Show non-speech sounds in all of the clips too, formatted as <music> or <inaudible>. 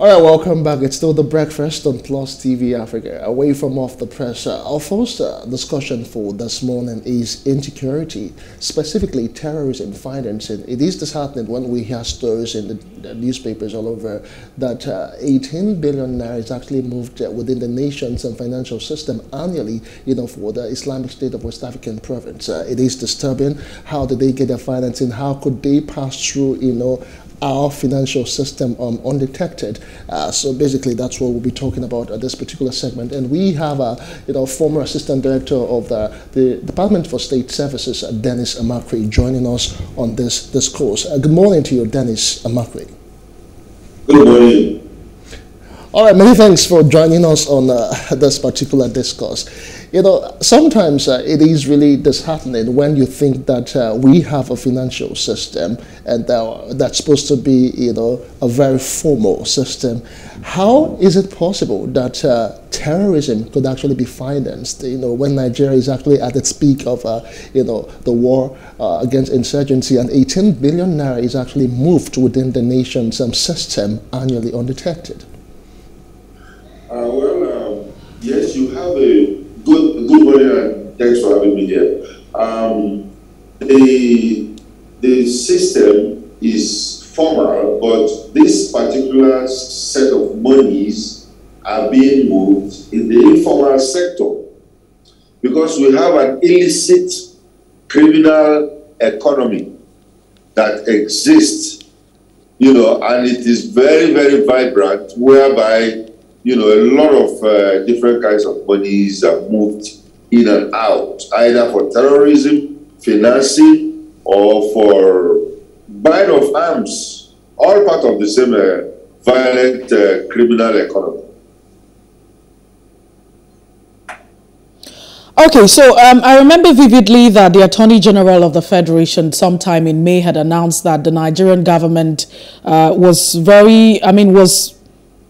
All right, welcome back. It's still the breakfast on Plus TV Africa. Away from off the press, uh, our first uh, discussion for this morning is insecurity, specifically terrorism financing. It is disheartening when we hear stories in the, the newspapers all over that uh, 18 billion naira is actually moved uh, within the nation's financial system annually, you know, for the Islamic State of West African province. Uh, it is disturbing. How did they get their financing? How could they pass through, you know, our financial system um, undetected. Uh, so basically, that's what we'll be talking about at this particular segment. And we have a you know former assistant director of the, the Department for State Services, uh, Dennis Amachree, joining us on this this course. Uh, good morning to you, Dennis Amachree. Good morning. All right, many thanks for joining us on uh, <laughs> this particular discourse. You know, sometimes uh, it is really disheartening when you think that uh, we have a financial system and uh, that's supposed to be, you know, a very formal system. How is it possible that uh, terrorism could actually be financed, you know, when Nigeria is actually at its peak of, uh, you know, the war uh, against insurgency and 18 billion naira is actually moved within the nation's um, system annually undetected? well, um, yes, you have a Good, good morning, and thanks for having me here. Um, the the system is formal, but this particular set of monies are being moved in the informal sector because we have an illicit criminal economy that exists, you know, and it is very, very vibrant, whereby you know, a lot of uh, different kinds of monies are moved in and out, either for terrorism, financing, or for buying of arms, all part of the same uh, violent uh, criminal economy. Okay, so um, I remember vividly that the Attorney General of the Federation sometime in May had announced that the Nigerian government uh, was very, I mean, was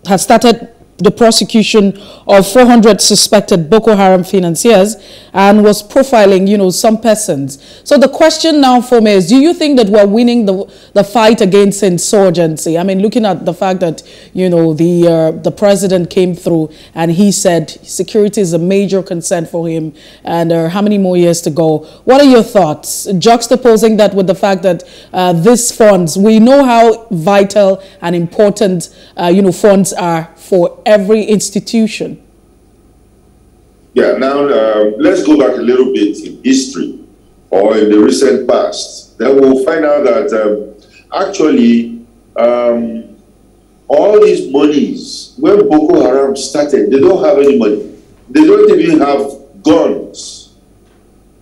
had started the prosecution of 400 suspected Boko Haram financiers and was profiling, you know, some persons. So the question now for me is, do you think that we're winning the, the fight against insurgency? I mean, looking at the fact that, you know, the, uh, the president came through and he said security is a major concern for him and uh, how many more years to go? What are your thoughts? Juxtaposing that with the fact that uh, these funds, we know how vital and important, uh, you know, funds are for every institution. Yeah, now uh, let's go back a little bit in history or in the recent past. Then we'll find out that um, actually um, all these monies, when Boko Haram started, they don't have any money. They don't even have guns.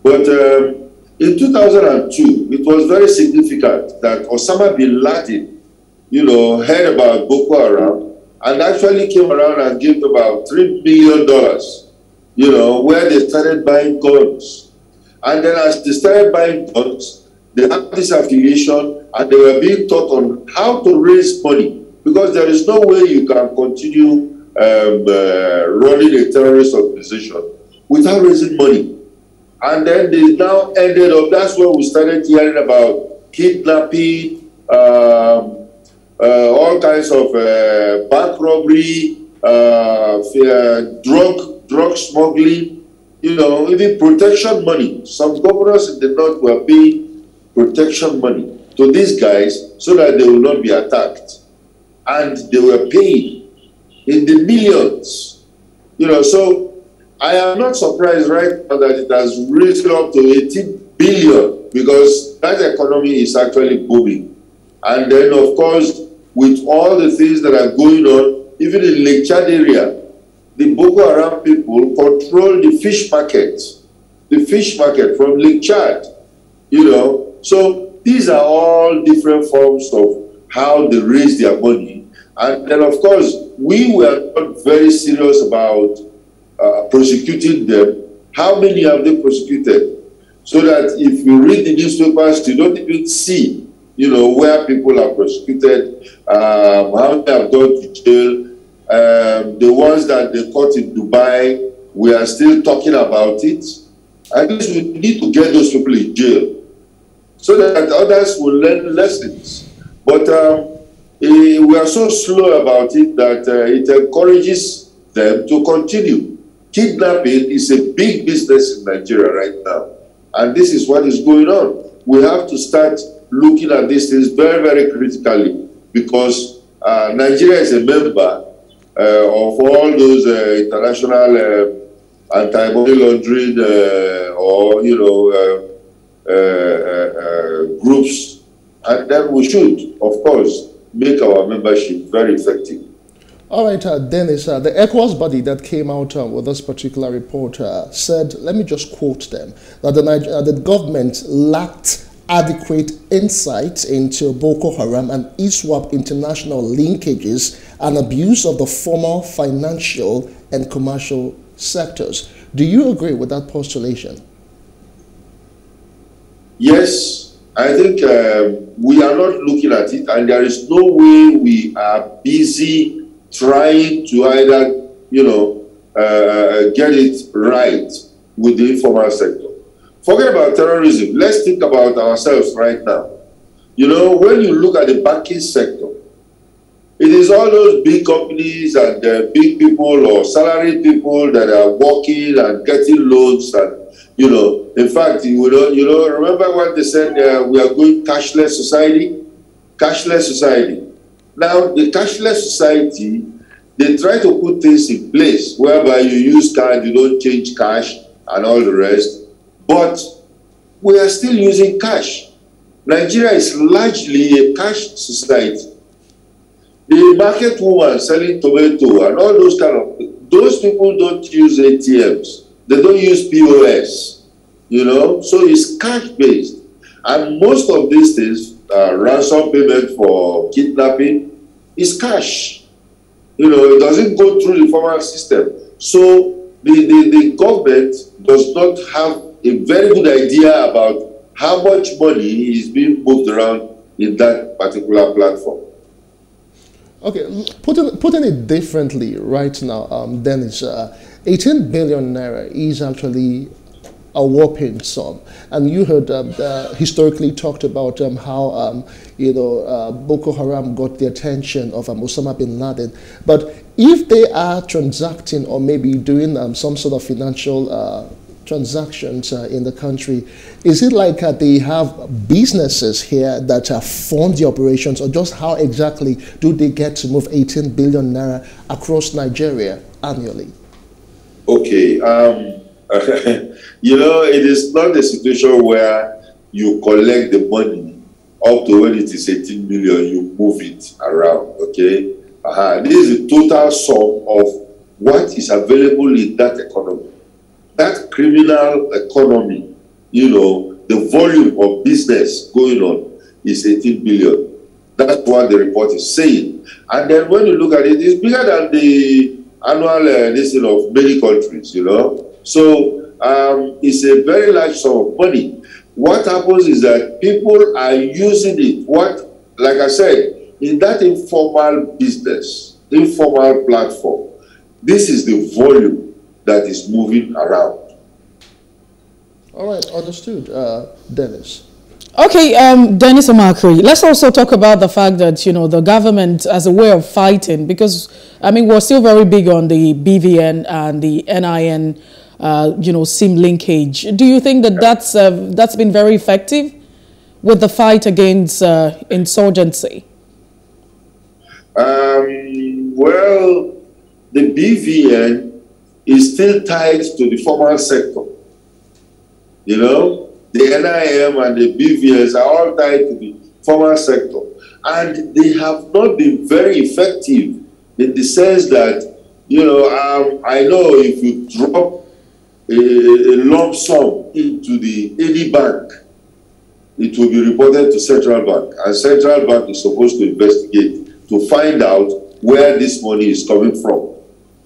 But um, in 2002, it was very significant that Osama bin Laden, you know, heard about Boko Haram and actually came around and gave about $3 billion, you know, where they started buying guns. And then as they started buying guns, they had this affiliation and they were being taught on how to raise money because there is no way you can continue um, uh, running a terrorist organization without raising money. And then they now ended up, that's when we started hearing about kidnapping, um, all kinds of uh, bank robbery, uh, drug drug smuggling, you know, even protection money. Some governors in the north were paying protection money to these guys so that they will not be attacked. And they were paying in the millions. You know, so I am not surprised right now that it has risen up to 18 billion because that economy is actually booming. And then, of course, with all the things that are going on, even in Lake Chad area, the Boko Haram people control the fish market, the fish market from Lake Chad, you know. So these are all different forms of how they raise their money. And then, of course, we were not very serious about uh, prosecuting them. How many have they prosecuted? So that if you read the newspapers, you don't even see you know, where people are prosecuted, um, how they have gone to jail. Um, the ones that they caught in Dubai, we are still talking about it. Least we need to get those people in jail so that others will learn lessons. But um, uh, we are so slow about it that uh, it encourages them to continue. Kidnapping is a big business in Nigeria right now. And this is what is going on. We have to start looking at these things very, very critically because uh, Nigeria is a member uh, of all those uh, international uh, anti-money laundering or, you know, groups. And then we should, of course, make our membership very effective. All right, uh, Dennis, uh, the ECOWAS body that came out uh, with this particular report uh, said, let me just quote them, that the, uh, the government lacked adequate insight into Boko Haram and ISWAP international linkages and abuse of the formal financial and commercial sectors. Do you agree with that postulation? Yes, I think uh, we are not looking at it, and there is no way we are busy trying to either, you know, uh, get it right with the informal sector. Forget about terrorism. Let's think about ourselves right now. You know, when you look at the banking sector, it is all those big companies and uh, big people or salaried people that are working and getting loans and you know in fact you know you know remember what they said uh, we are going cashless society cashless society now the cashless society they try to put things in place whereby you use card you don't change cash and all the rest but we are still using cash nigeria is largely a cash society the market woman selling tomato and all those kind of those people don't use ATMs. They don't use POS. You know, so it's cash based. And most of these things, uh, ransom payment for kidnapping, is cash. You know, it doesn't go through the formal system. So the, the, the government does not have a very good idea about how much money is being moved around in that particular platform. Okay, putting, putting it differently right now, um, Dennis, uh, 18 billion naira is actually a whopping sum. And you heard um, uh, historically talked about um, how um, you know uh, Boko Haram got the attention of um, Osama bin Laden. But if they are transacting or maybe doing um, some sort of financial uh, transactions uh, in the country. Is it like uh, they have businesses here that uh, fund the operations, or just how exactly do they get to move 18 billion naira across Nigeria annually? Okay, um, <laughs> you know, it is not a situation where you collect the money up to when it is 18 million, you move it around, okay? Uh-huh. This is the total sum of what is available in that economy that criminal economy, you know, the volume of business going on is 18 billion. That's what the report is saying. And then when you look at it, it's bigger than the annual uh, listing of many countries, you know. So um, it's a very large sum of money. What happens is that people are using it. What, like I said, in that informal business, informal platform, this is the volume that is moving around. All right, understood. Uh, Dennis. Okay, um, Dennis Amachree, let's also talk about the fact that, you know, the government as a way of fighting, because, I mean, we're still very big on the BVN and the NIN, uh, you know, SIM linkage. Do you think that that's, uh, that's been very effective with the fight against uh, insurgency? Um, well, the BVN is still tied to the formal sector. You know, the NIM and the BVS are all tied to the formal sector. And they have not been very effective in the sense that, you know, um, I know if you drop a, a lump sum into the any bank, it will be reported to central bank and central bank is supposed to investigate to find out where this money is coming from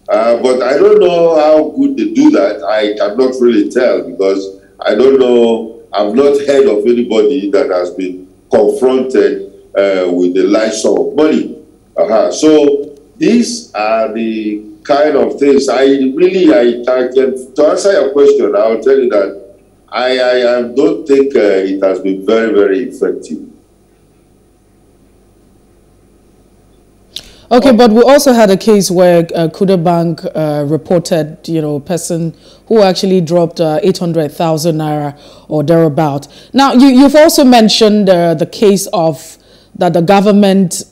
uh, but I don't know how good they do that. I cannot really tell because I don't know. I've not heard of anybody that has been confronted uh, with the sum of money. Uh-huh. So these are the kind of things I really I, I can to answer your question. I'll tell you that I I, I don't think uh, it has been very very effective. Okay, but we also had a case where uh, Kuda Bank uh, reported, you know, a person who actually dropped uh, 800,000 naira or thereabout. Now, you, you've also mentioned uh, the case of that the government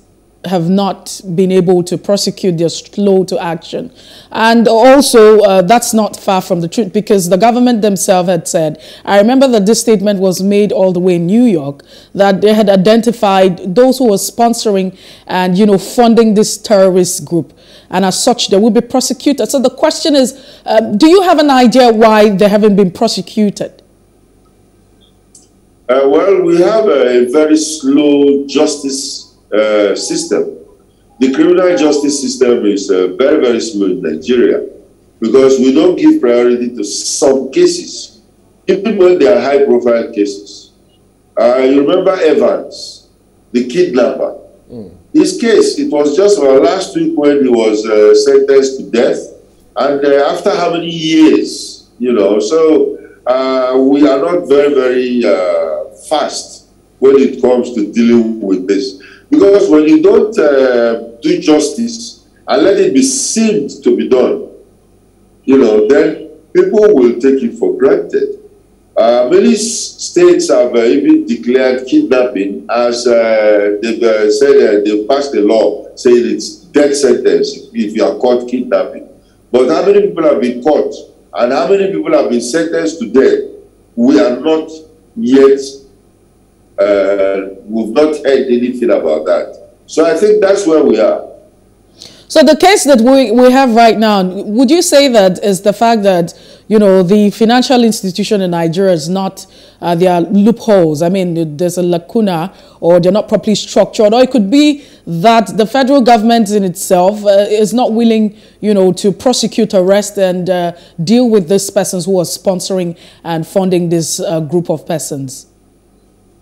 have not been able to prosecute, they're slow to action. And also, uh, that's not far from the truth because the government themselves had said, I remember that this statement was made all the way in New York, that they had identified those who were sponsoring and, you know, funding this terrorist group. And as such, they will be prosecuted. So the question is, um, do you have an idea why they haven't been prosecuted? Uh, well, we have a very slow justice uh, system. The criminal justice system is uh, very, very slow in Nigeria because we don't give priority to some cases, even when they are high profile cases. Uh, you remember Evans, the kidnapper. Mm. His case, it was just last week when he was uh, sentenced to death. And uh, after how many years, you know, so uh, we are not very, very fast when it comes to dealing with this. Because when you don't uh, do justice and let it be seen to be done, you know, then people will take it for granted. Uh, many states have uh, even declared kidnapping as uh, they've uh, said uh, they've passed a law saying it's death sentence if you are caught kidnapping. But how many people have been caught and how many people have been sentenced to death? We are not yet uh, we've not heard anything about that. So I think that's where we are. So the case that we, we have right now, would you say that is the fact that, you know, the financial institution in Nigeria is not, uh, there are loopholes. I mean, there's a lacuna or they're not properly structured. Or it could be that the federal government in itself uh, is not willing, you know, to prosecute, arrest and uh, deal with these persons who are sponsoring and funding this uh, group of persons.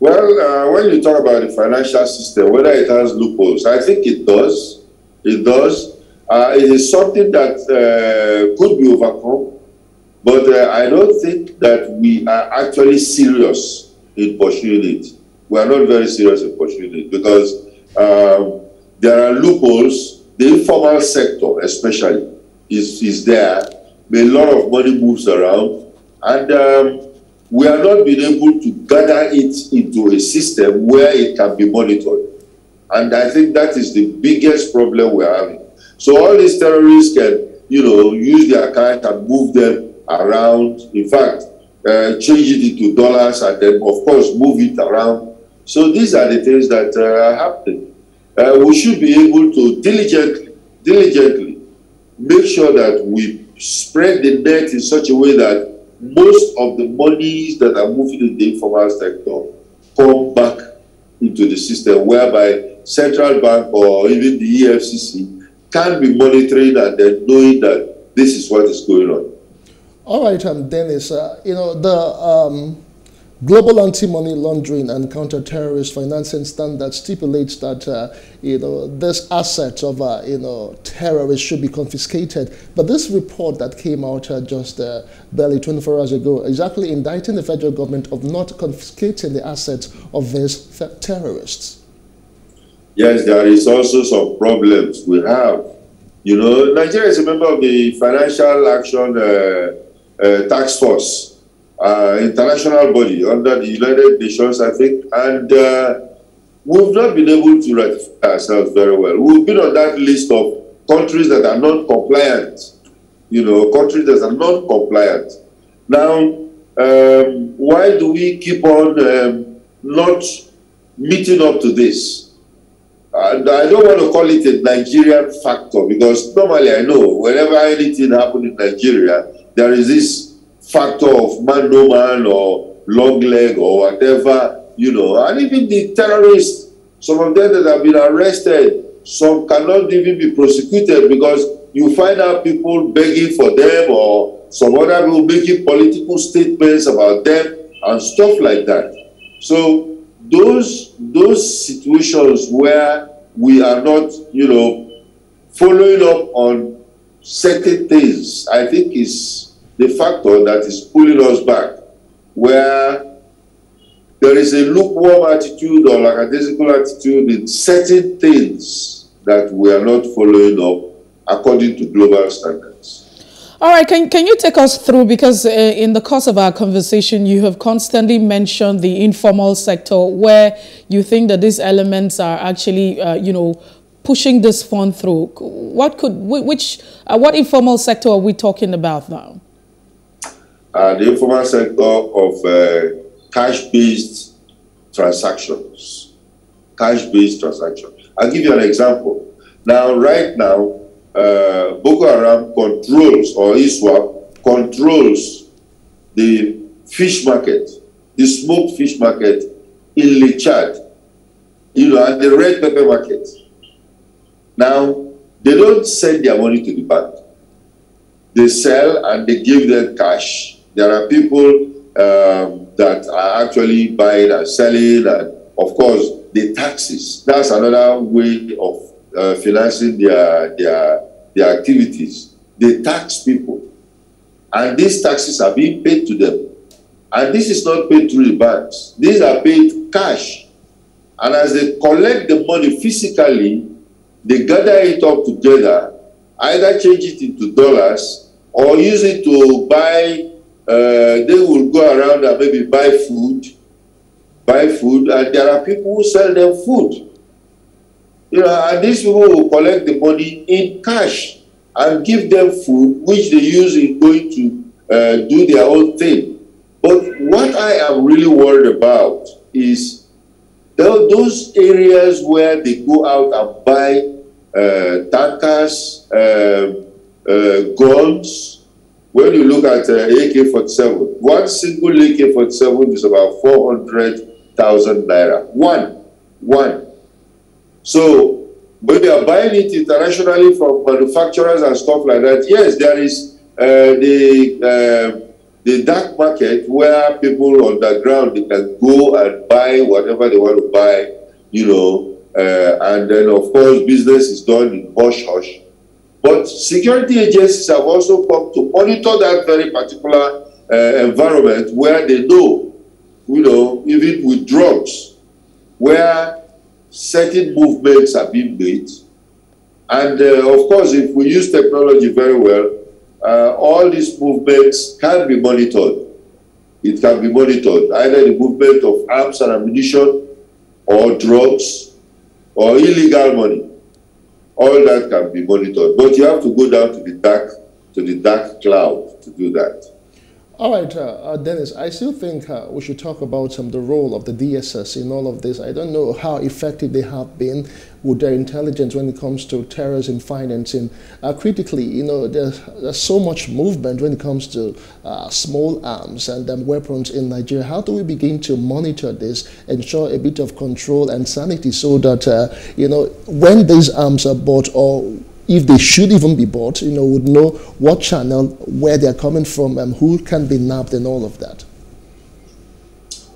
Well, uh, when you talk about the financial system, whether it has loopholes, I think it does. It does. Uh, it is something that uh, could be overcome, but uh, I don't think that we are actually serious in pursuing it. We are not very serious in pursuing it because um, there are loopholes. The informal sector, especially, is, is there. A lot of money moves around, and um, we are not being able to gather it into a system where it can be monitored. And I think that is the biggest problem we're having. So all these terrorists can, you know, use their account and move them around. In fact, uh, change it into dollars and then, of course, move it around. So these are the things that uh, are happening. Uh, we should be able to diligently, diligently make sure that we spread the net in such a way that most of the monies that are moving in the informal sector come back into the system whereby central bank or even the EFCC can be monitoring and then knowing that this is what is going on. All right, um, Dennis, uh, you know, the um, Global Anti-Money Laundering and Counter-Terrorist Financing Standard stipulates that uh, you know this assets of uh, you know terrorists should be confiscated. But this report that came out uh, just uh, barely 24 hours ago is actually indicting the federal government of not confiscating the assets of these terrorists. Yes, there is also some problems we have. You know, Nigeria is a member of the Financial Action uh, uh, Task Force uh, international body under the United Nations, I think, and uh, we've not been able to ratify ourselves very well. We've been on that list of countries that are not compliant, you know, countries that are not compliant. Now, um, why do we keep on um, not meeting up to this? And I don't want to call it a Nigerian factor because normally I know whenever anything happens in Nigeria, there is this factor of man no man or long leg or whatever, you know, and even the terrorists, some of them that have been arrested, some cannot even be prosecuted because you find out people begging for them or some other people making political statements about them and stuff like that. So those those situations where we are not, you know, following up on certain things, I think is the factor that is pulling us back, where there is a lukewarm attitude or lackadaisical attitude in certain things that we are not following up according to global standards. All right, can, can you take us through, because uh, in the course of our conversation, you have constantly mentioned the informal sector where you think that these elements are actually, uh, you know, pushing this fund through. What could, which, uh, what informal sector are we talking about now? Uh, the informal sector of uh, cash-based transactions. Cash-based transactions. I'll give you an example. Now, right now, uh, Boko Haram controls, or ISWAP controls the fish market, the smoked fish market in Lake Chad, you know, and the red pepper market. Now, they don't send their money to the bank. They sell and they give them cash. There are people um, that are actually buying and selling, and of course, the taxes. That's another way of uh, financing their, their, their activities. They tax people. And these taxes are being paid to them. And this is not paid through the banks. These are paid cash. And as they collect the money physically, they gather it up together, either change it into dollars or use it to buy, uh, they will go around and maybe buy food, buy food, and there are people who sell them food. You know, and these people will collect the money in cash and give them food, which they use in going to uh, do their own thing. But what I am really worried about is those areas where they go out and buy uh, tankers, uh, uh, guns. When you look at uh, AK-47, one single AK-47 is about 400,000 naira. One, one. So when they are buying it internationally from manufacturers and stuff like that, yes, there is uh, the uh, the dark market where people on the ground they can go and buy whatever they want to buy, you know, uh, and then of course business is done in hush hush. But security agencies have also come to monitor that very particular uh, environment where they know, you know, even with drugs, where certain movements are being made. And uh, of course, if we use technology very well, uh, all these movements can be monitored. It can be monitored, either the movement of arms and ammunition or drugs or illegal money. All that can be monitored. But you have to go down to the dark, to the dark cloud to do that. All right, uh, uh, Dennis, I still think uh, we should talk about um, the role of the DSS in all of this. I don't know how effective they have been with their intelligence when it comes to terrorism financing. Uh, critically, you know, there's, there's, so much movement when it comes to uh, small arms and um, weapons in Nigeria. How do we begin to monitor this, ensure a bit of control and sanity so that, uh, you know, when these arms are bought or if they should even be bought, you know, would know what channel, where they're coming from, and who can be nabbed and all of that.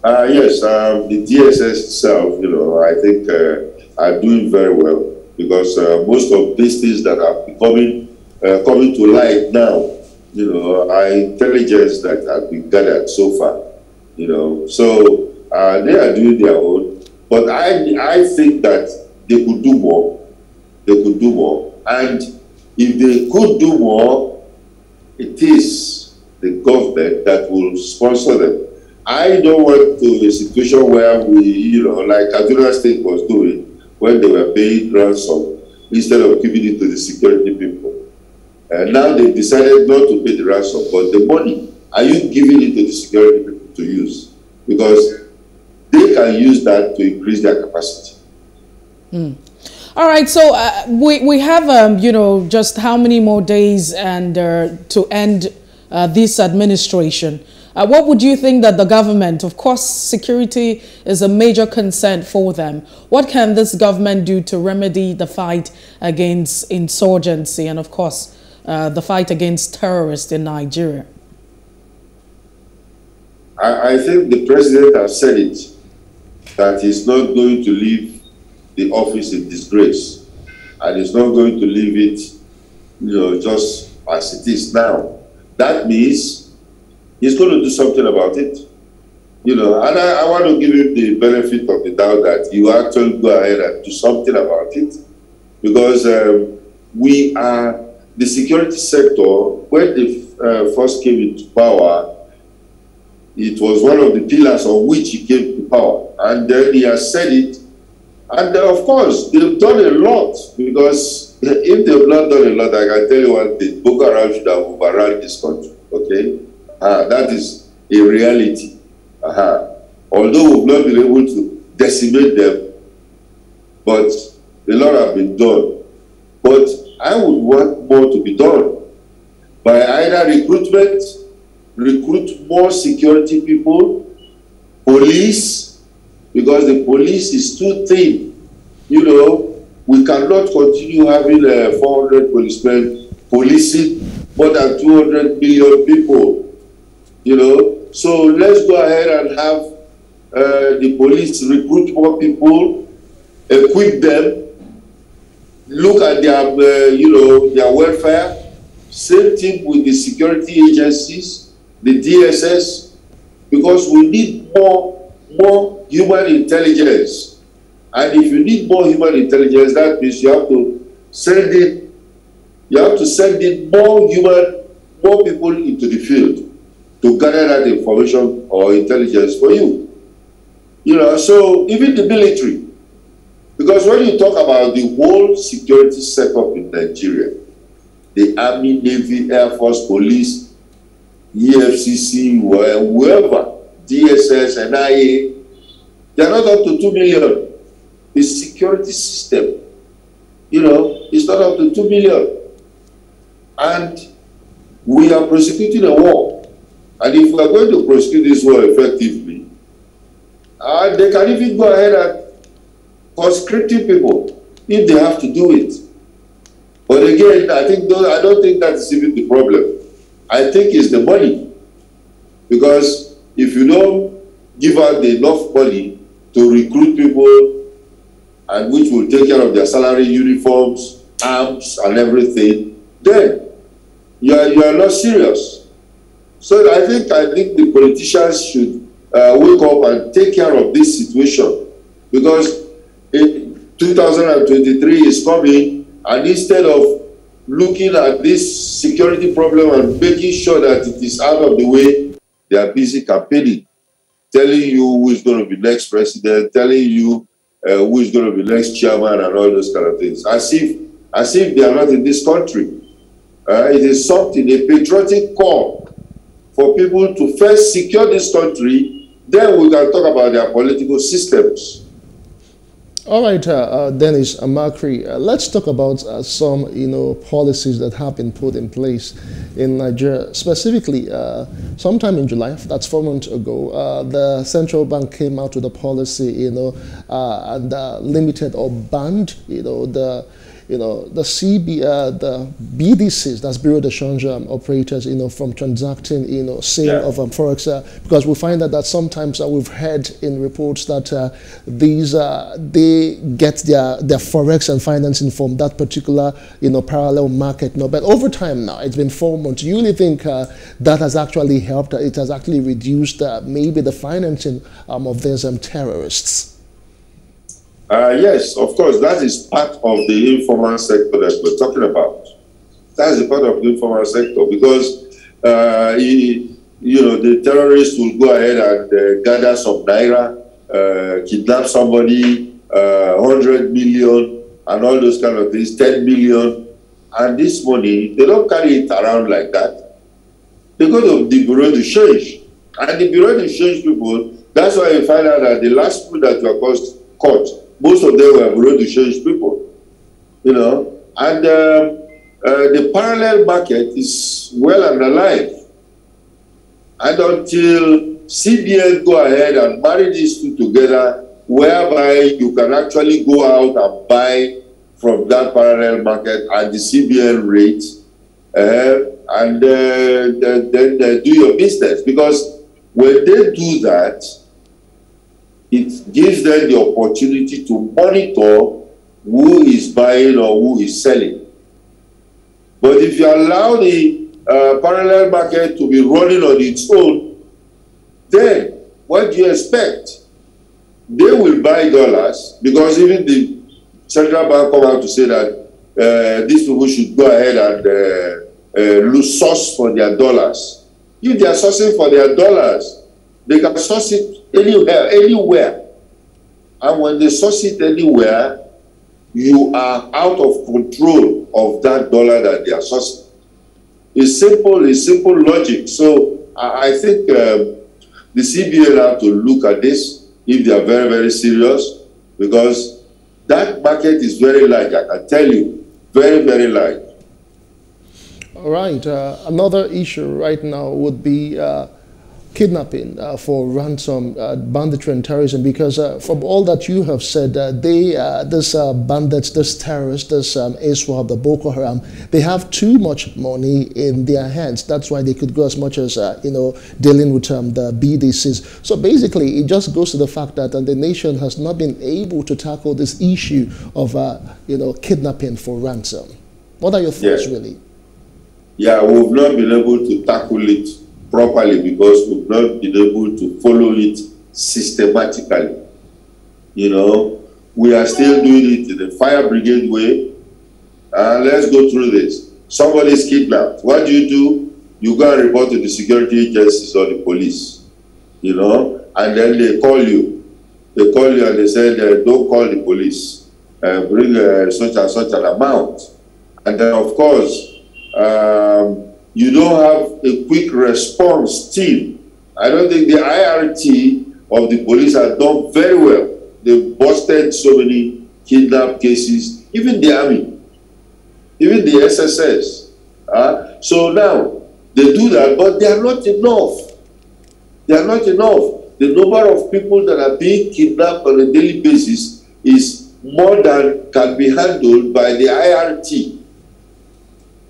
Uh, yes, um, the DSS itself, you know, I think uh, are doing very well because uh, most of these things that are becoming uh, coming to light now, you know, are intelligence that have been gathered so far, you know. So uh, they are doing their own, but I I think that they could do more. They could do more and if they could do more, it is the government that will sponsor them. I don't want to a situation where we, you know, like Kaduna State was doing when they were paying ransom instead of giving it to the security people. And now they've decided not to pay the ransom, but the money, are you giving it to the security people to use? Because they can use that to increase their capacity. Mm. All right, so uh, we, we have, um, you know, just how many more days and uh, to end uh, this administration. Uh, what would you think that the government, of course, security is a major concern for them. What can this government do to remedy the fight against insurgency and, of course, uh, the fight against terrorists in Nigeria? I, I think the president has said it, that he's not going to leave the office in disgrace and is not going to leave it, you know, just as it is now. That means he's going to do something about it. You know, and I, I want to give him the benefit of the doubt that you actually go ahead and do something about it. because um, we are the security sector. When they uh, first came into power, it was one of the pillars on which he came to power, and then he has said it. And uh, of course, they've done a lot because if they've not done a lot, I can tell you one thing: Boko Haram should have overrun this country. Okay, uh, that is a reality. Uh-huh. Although we've not been able to decimate them, but a lot have been done. But I would want more to be done by either recruitment, recruit more security people, police, because the police is too thin. You know, we cannot continue having uh, 400 policemen policing more than 200 million people. You know, so let's go ahead and have uh, the police recruit more people, equip them, look at their, uh, you know, their welfare. Same thing with the security agencies, the DSS, because we need more, more human intelligence. And if you need more human intelligence, that means you have to send in, you have to send in more human, more people into the field to gather that information or intelligence for you. You know, so even the military, because when you talk about the whole security setup in Nigeria, the Army, Navy, Air Force, Police, EFCC, whoever, DSS, NIA, they are not up to 2 million. The security system, you know, is not up to 2 million. And we are prosecuting a war. And if we are going to prosecute this war effectively, uh, they can even go ahead and conscripting people if they have to do it. But again, I think I don't think that's even the problem. I think it's the money. Because if you don't give out enough money to recruit people and which will take care of their salary, uniforms, arms, and everything, then you are, you are not serious. So I think I think the politicians should uh, wake up and take care of this situation because 2023 is coming, and instead of looking at this security problem and making sure that it is out of the way, they are busy campaigning, telling you who is going to be next president, telling you uh, who is going to be next chairman, and all those kind of things, as if as if they are not in this country. Uh, it is something, a patriotic call for people to first secure this country, then we can talk about their political systems. All right, uh, uh, Dennis Amachree, uh, let's talk about uh, some, you know, policies that have been put in place in Nigeria. Specifically, uh, sometime in July, that's four months ago, uh, the central bank came out with a policy, you know, and limited or banned, you know, the you know, the CB, uh, the BDCs, that's Bureau de Change um, operators, you know, from transacting, you know, sale yeah. of um, forex, uh, because we find that, that sometimes uh, we've heard in reports that uh, these uh, they get their their forex and financing from that particular, you know, parallel market. No, but over time now, it's been four months. You really think uh, that has actually helped? it has actually reduced maybe the financing um, of these um, terrorists. Uh, yes, of course, that is part of the informal sector that we're talking about. That is a part of the informal sector because, uh, he, you know, the terrorists will go ahead and uh, gather some naira, uh, kidnap somebody, uh, 100 million, and all those kind of things, 10 million. And this money, they don't carry it around like that. They go to the Bureau de Change. And the Bureau de Change people, that's why you find out that the last people that were caught most of them were Bureau de Change people, you know. And um, uh, the parallel market is well and alive. And until CBN go ahead and marry these two together, whereby you can actually go out and buy from that parallel market at the CBN rate, uh, and uh, then, then do your business. Because when they do that, it gives them the opportunity to monitor who is buying or who is selling. But if you allow the uh, parallel market to be running on its own, then what do you expect? They will buy dollars because even the central bank come out to say that uh, these people should go ahead and uh, uh, source for their dollars. If they are sourcing for their dollars, they can source it anywhere, anywhere. And when they source it anywhere, you are out of control of that dollar that they are sourcing. It's simple, it's simple logic. So I, think um, the CBN have to look at this if they are very, very serious, because that market is very large, I can tell you, very, very large. All right. Uh, another issue right now would be uh, kidnapping uh, for ransom, uh, banditry and terrorism, because uh, from all that you have said, uh, they, uh, this uh, bandits, this terrorists, this um, ISWAP, the Boko Haram, they have too much money in their hands. That's why they could go as much as, you know, dealing with um, the BDCs. So basically, it just goes to the fact that the nation has not been able to tackle this issue of, you know, kidnapping for ransom. What are your thoughts, yeah. really? Yeah, we've not been able to tackle it properly because we've not been able to follow it systematically. You know, we are still doing it in the fire brigade way. Uh, let's go through this. Somebody is kidnapped. What do you do? You go and report to the security agencies or the police. You know, and then they call you. They call you and they say, don't call the police. Uh, bring uh, such and such an amount. And then, of course, um, you don't have a quick response team. I don't think the IRT of the police have done very well. They've busted so many kidnap cases, even the army, even the SSS. Uh, so now they do that, but they are not enough. They are not enough. The number of people that are being kidnapped on a daily basis is more than can be handled by the IRT.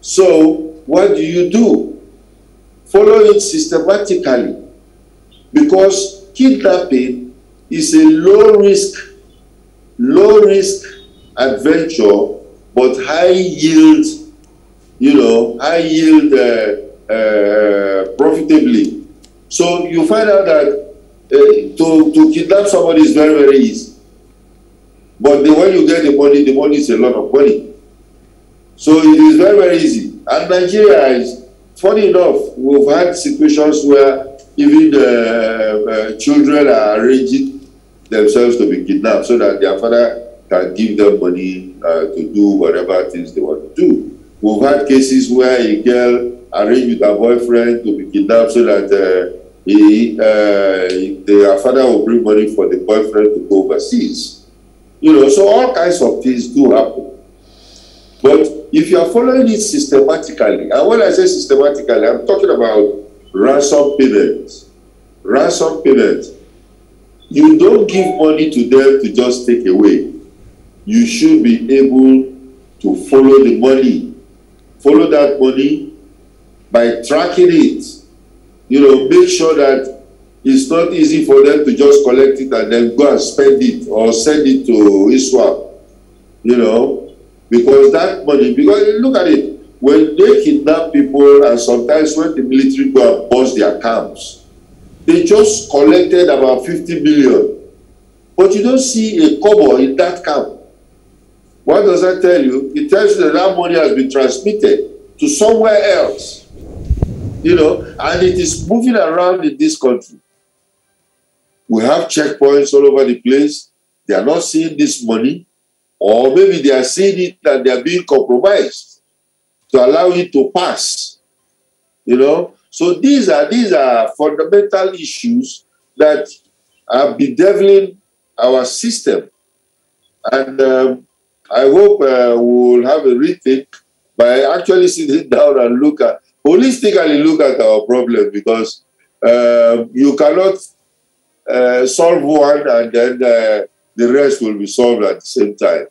So what do you do? Follow it systematically because kidnapping is a low risk, low risk adventure, but high yield, you know, high yield uh, uh, profitably. So you find out that uh, to, to kidnap somebody is very, very easy. But the, when you get the money, the money is a lot of money. So it is very, very easy. And Nigeria is, funny enough, we've had situations where even uh, uh, children are arranging themselves to be kidnapped so that their father can give them money uh, to do whatever things they want to do. We've had cases where a girl arranged with her boyfriend to be kidnapped so that uh, he, uh, their father will bring money for the boyfriend to go overseas. You know, so all kinds of things do happen. But if you are following it systematically, and when I say systematically, I'm talking about ransom payments. Ransom payments. You don't give money to them to just take away. You should be able to follow the money. Follow that money by tracking it. You know, make sure that it's not easy for them to just collect it and then go and spend it or send it to ISWAP. You know, because that money, because look at it, when they kidnap people and sometimes when the military go and bust their camps, they just collected about 50 million. But you don't see a kobo in that camp. What does that tell you? It tells you that that money has been transmitted to somewhere else. You know, and it is moving around in this country. We have checkpoints all over the place. They are not seeing this money. Or maybe they are seeing it that they are being compromised to allow it to pass. You know? So these are these are fundamental issues that are bedeviling our system. And um, I hope uh, we'll have a rethink by actually sitting <laughs> down and look at holistically look at our problem because uh, you cannot uh, solve one and then uh, the rest will be solved at the same time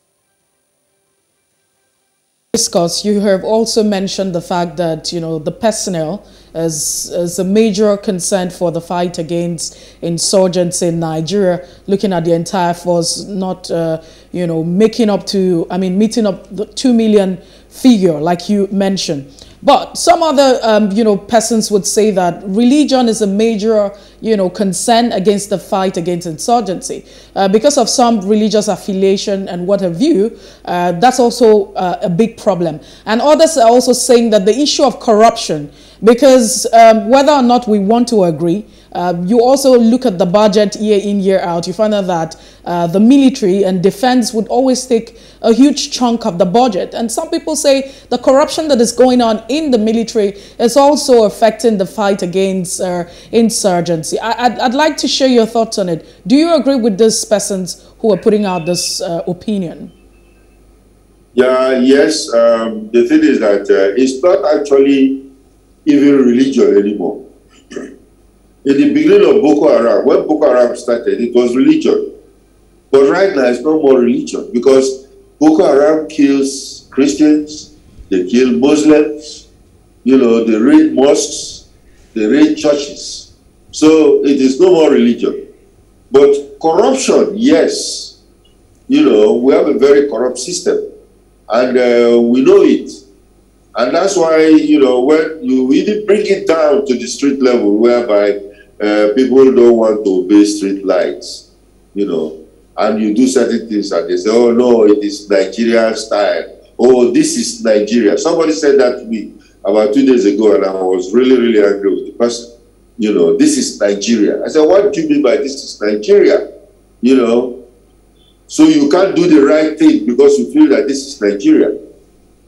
discuss, you have also mentioned the fact that, you know, the personnel is, is a major concern for the fight against insurgents in Nigeria, looking at the entire force, not, uh, you know, making up to, I mean, meeting up the 2 million figure, like you mentioned. But some other, um, you know, persons would say that religion is a major, you know, concern against the fight against insurgency. Uh, because of some religious affiliation and what have you, uh, that's also uh, a big problem. And others are also saying that the issue of corruption, because um, whether or not we want to agree, um, you also look at the budget year in, year out. You find out that uh, the military and defense would always take a huge chunk of the budget. And some people say the corruption that is going on in the military is also affecting the fight against uh, insurgency. I, would like to share your thoughts on it. Do you agree with these persons who are putting out this uh, opinion? Yeah, yes. Um, the thing is that uh, it's not actually even religion anymore in the beginning of Boko Haram, when Boko Haram started, it was religion. But right now, it's no more religion because Boko Haram kills Christians, they kill Muslims, you know, they raid mosques, they raid churches. So it is no more religion. But corruption, yes. You know, we have a very corrupt system and uh, we know it. And that's why, you know, when you really bring it down to the street level whereby uh, people don't want to obey street lights, you know, and you do certain things and they say, oh no, it is Nigerian style. Oh, this is Nigeria. Somebody said that to me about two days ago and I was really, really angry with the person. You know, this is Nigeria. I said, what do you mean by this is Nigeria? You know, so you can't do the right thing because you feel that this is Nigeria.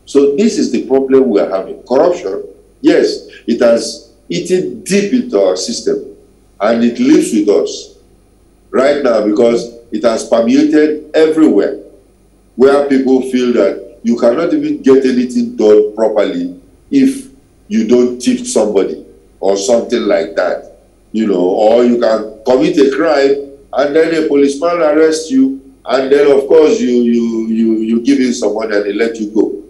So this is the problem we are having. Corruption, yes, it has eaten deep into our system and it lives with us right now because it has permeated everywhere where people feel that you cannot even get anything done properly if you don't tip somebody or something like that you know or you can commit a crime and then a policeman arrests you and then of course you you you you give him some money and they let you go.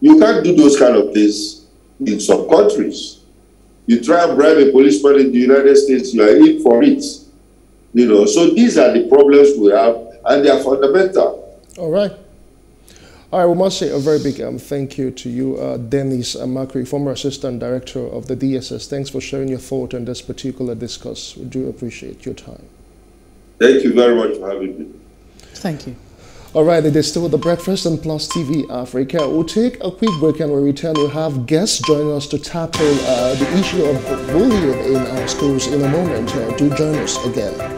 You can't do those kind of things in some countries you try and bribe a policeman in the United States, you are in for it. You know, so these are the problems we have, and they are fundamental. All right. All right, we must say a very big um, thank you to you, uh, Dennis Amachree, former Assistant Director of the DSS. Thanks for sharing your thought on this particular discourse. We do appreciate your time. Thank you very much for having me. Thank you. All right, it is still with the breakfast and Plus TV Africa. We'll take a quick break and when we return, we'll have guests join us to tackle uh, the issue of bullying in our schools in a moment. Uh, do join us again.